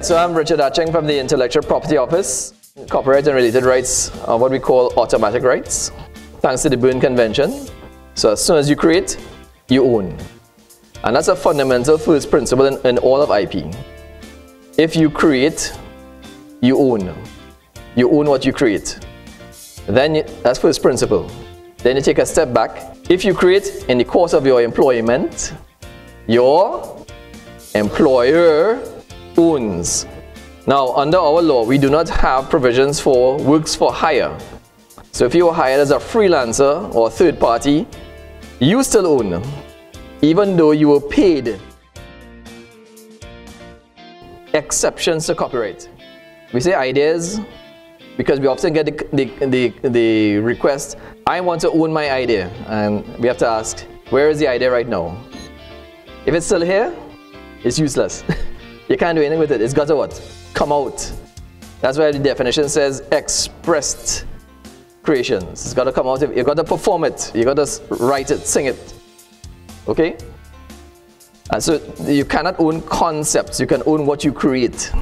so I'm Richard Aching from the Intellectual Property Office. Copyright and related rights are what we call automatic rights, thanks to the Berne Convention. So as soon as you create, you own. And that's a fundamental first principle in, in all of IP. If you create, you own. You own what you create. Then you, that's first principle. Then you take a step back. If you create in the course of your employment, your employer owns. Now, under our law, we do not have provisions for works for hire. So if you are hired as a freelancer or third party, you still own, even though you were paid. Exceptions to copyright. We say ideas because we often get the, the, the, the request, I want to own my idea. And we have to ask, where is the idea right now? If it's still here, it's useless. you can't do anything with it. It's got to what? Come out. That's why the definition says expressed creations. It's got to come out. You've got to perform it. You've got to write it, sing it. Okay? And so you cannot own concepts. You can own what you create.